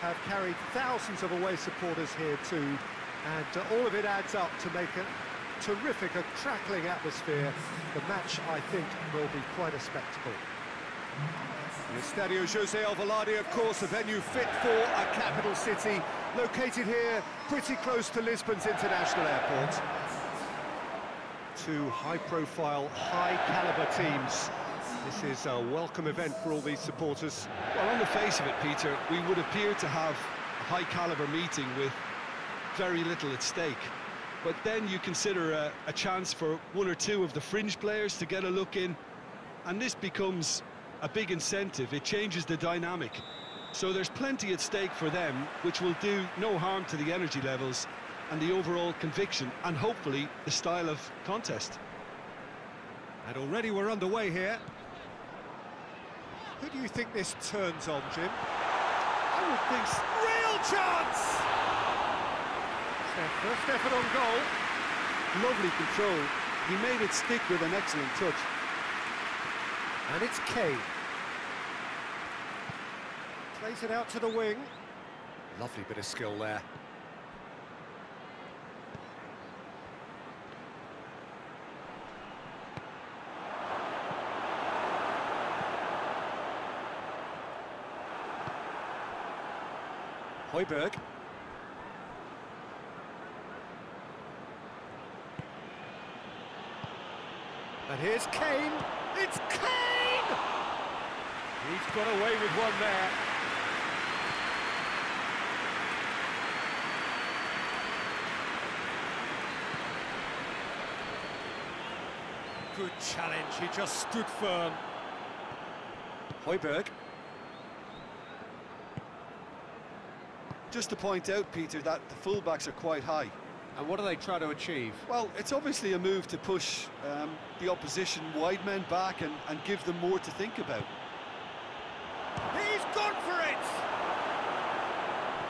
have carried thousands of away supporters here too, and uh, all of it adds up to make a terrific, a crackling atmosphere. The match, I think, will be quite a spectacle. The Estadio José Alvalade, of course, a venue fit for a capital city, located here pretty close to Lisbon's international airport. Two high-profile, high-caliber teams this is a welcome event for all these supporters. Well, on the face of it, Peter, we would appear to have a high-caliber meeting with very little at stake. But then you consider a, a, chance for one or two of the fringe players to get a look in, and this becomes a big incentive. It changes the dynamic. So there's plenty at stake for them, which will do no harm to the energy levels and the overall conviction, and hopefully the style of contest. And already we're underway here. Who do you think this turns on, Jim? I would think... Real chance! Their first effort on goal. Lovely control. He made it stick with an excellent touch. And it's Kane. Plays it out to the wing. Lovely bit of skill there. Højbjerg. And here's Kane. It's Kane! He's got away with one there. Good challenge, he just stood firm. Højbjerg. Just to point out, Peter, that the fullbacks are quite high. And what do they try to achieve? Well, it's obviously a move to push um, the opposition wide men back and, and give them more to think about. He's gone for it!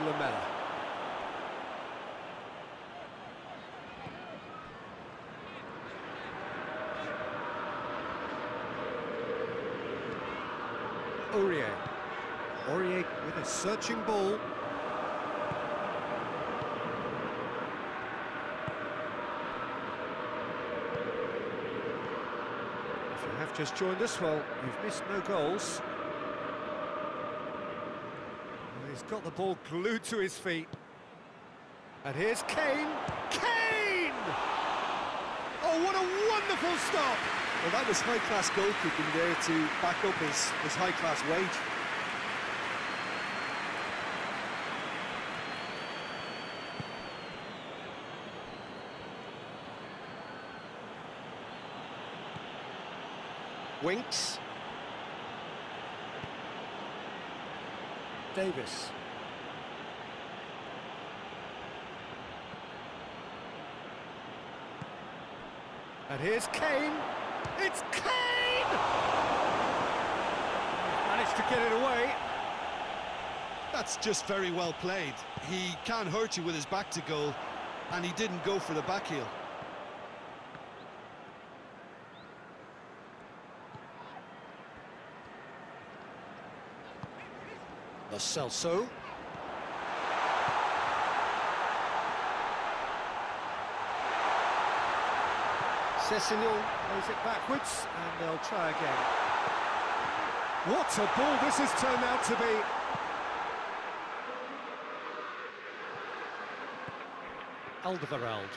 Lamela. Aurier. Aurier with a searching ball. Just joined us, well, you've missed no goals. He's got the ball glued to his feet. And here's Kane. Kane! Oh, what a wonderful stop! Well, that was high-class goalkeeping there to back up his, his high-class wage. Winks. Davies. And here's Kane. It's Kane! Managed to get it away. That's just very well played. He can't hurt you with his back to goal, and he didn't go for the back heel. Lo Celso. Sessegnon plays it backwards, and they'll try again. What a ball this has turned out to be! Alderweireld.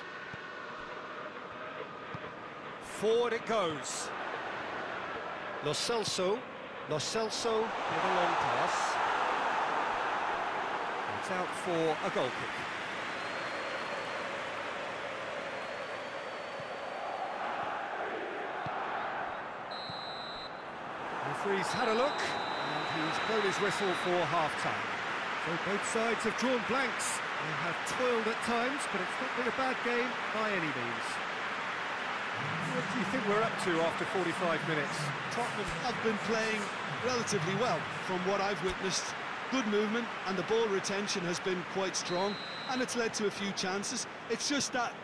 Forward it goes. Lo Celso. Lo Celso with a long out for a goal kick. Referee's had a look, and he's blown his whistle for half-time. So both sides have drawn blanks. They have toiled at times, but it's not been a bad game by any means. What do you think we're up to after 45 minutes? Tottenham have been playing relatively well from what I've witnessed. Good movement and the ball retention has been quite strong and it's led to a few chances. It's just that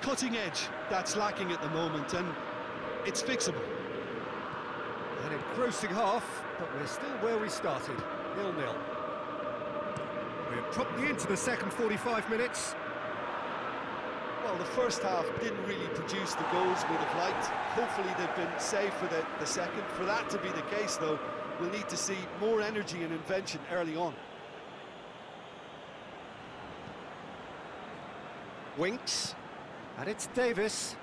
cutting edge that's lacking at the moment and it's fixable. An engrossing half, but we're still where we started, nil-nil. We're properly into the second 45 minutes. Well, the first half didn't really produce the goals we'd have liked. Hopefully they've been saved for the, the second. For that to be the case, though, we'll need to see more energy and invention early on. Winks, and it's Davies.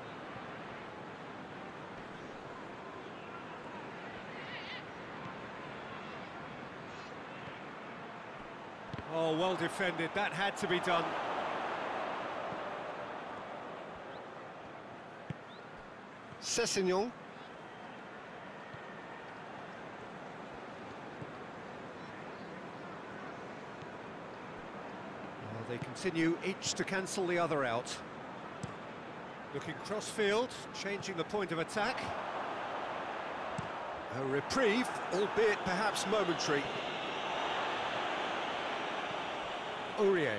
Oh, well defended. That had to be done. Sessegnon. They continue each to cancel the other out. Looking cross-field, changing the point of attack. A reprieve, albeit perhaps momentary. Aurier.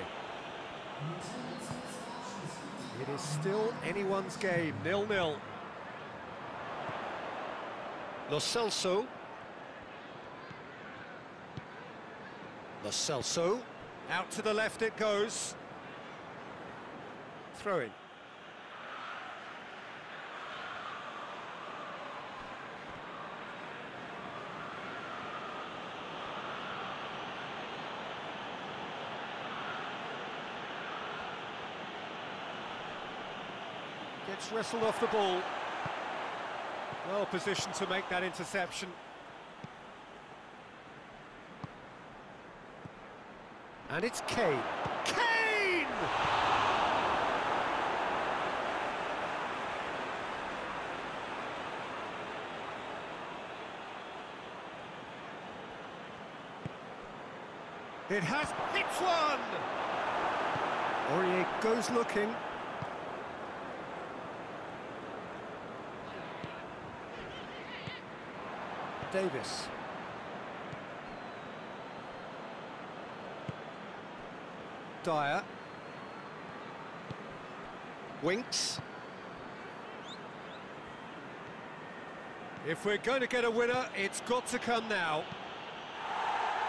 It is still anyone's game, nil-nil. Lo Celso. Lo Celso. Out to the left it goes. Throw in. Gets wrestled off the ball. Well positioned to make that interception. And it's Kane. Kane! It has hit one! Aurier goes looking. Davies. Dier. Winks. If we're going to get a winner, it's got to come now.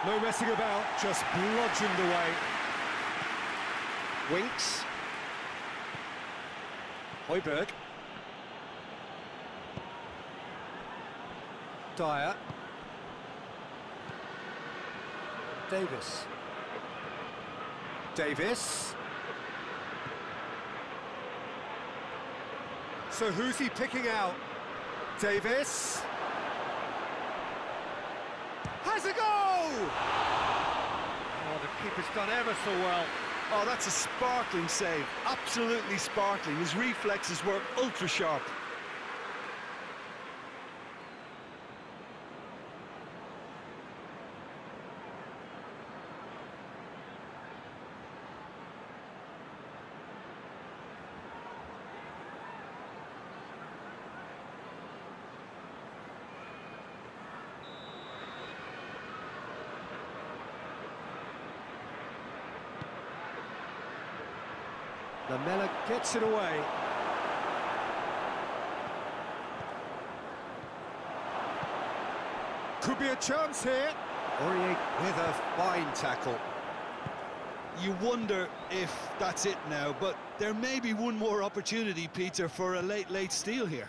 No messing about, just bludgeoned away. Winks. Højbjerg. Dier. Davies. Davies. So who's he picking out? Davies. Has a go! Oh, the keeper's done ever so well. Oh, that's a sparkling save. Absolutely sparkling. His reflexes were ultra sharp. Lamela gets it away. Could be a chance here. Aurier with a fine tackle. You wonder if that's it now, but there may be one more opportunity, Peter, for a late, late steal here.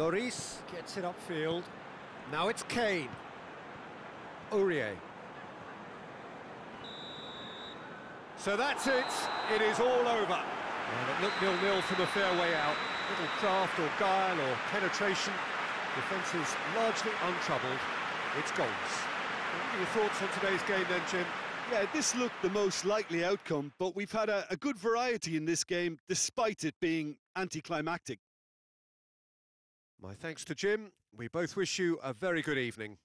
Lloris gets it upfield. Now it's Kane. Aurier. So that's it. It is all over. And it looked nil-nil from a fair way out. Little craft or guile or penetration. Defence is largely untroubled. It's goals. What are your thoughts on today's game then, Jim? Yeah, this looked the most likely outcome, but we've had a, a good variety in this game, despite it being anticlimactic. My thanks to Jim. We both wish you a very good evening.